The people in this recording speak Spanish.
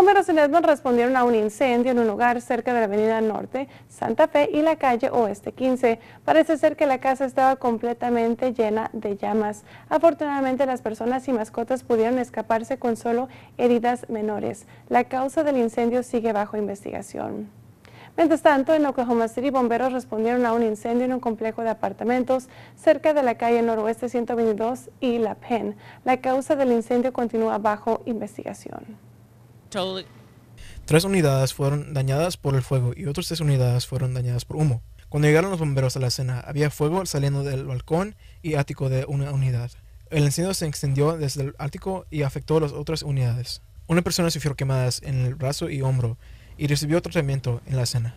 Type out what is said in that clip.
Bomberos en Edmond respondieron a un incendio en un lugar cerca de la avenida Norte, Santa Fe y la calle Oeste 15. Parece ser que la casa estaba completamente llena de llamas. Afortunadamente las personas y mascotas pudieron escaparse con solo heridas menores. La causa del incendio sigue bajo investigación. Mientras tanto, en Oklahoma City, bomberos respondieron a un incendio en un complejo de apartamentos cerca de la calle Noroeste 122 y La Penn. La causa del incendio continúa bajo investigación. Tres unidades fueron dañadas por el fuego y otras tres unidades fueron dañadas por humo. Cuando llegaron los bomberos a la escena, había fuego saliendo del balcón y ático de una unidad. El incendio se extendió desde el ático y afectó a las otras unidades. Una persona sufrió quemadas en el brazo y hombro y recibió tratamiento en la escena.